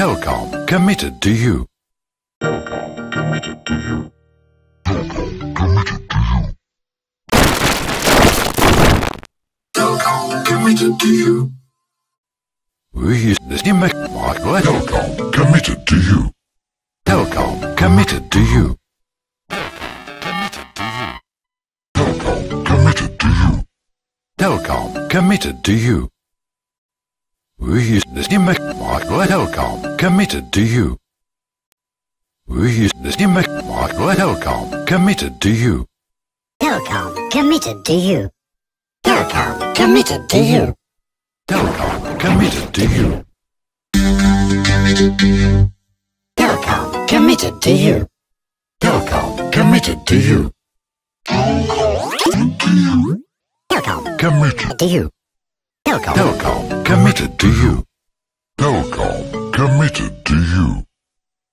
Telkom committed to you. Telkom committed to you. We use the Stimac Michael Telkom committed to you. Telkom committed to you. Telkom committed to you. Telkom committed to you. We use the Stimac Michael Telkom committed to you. We use the Stimac Michael Telkom committed to you. Telkom committed to you. Telkom committed to you. Telkom committed to you. Telkom committed to you. Telkom committed to you. Telkom Committed. to you. Telkom committed to you. Telkom committed to you.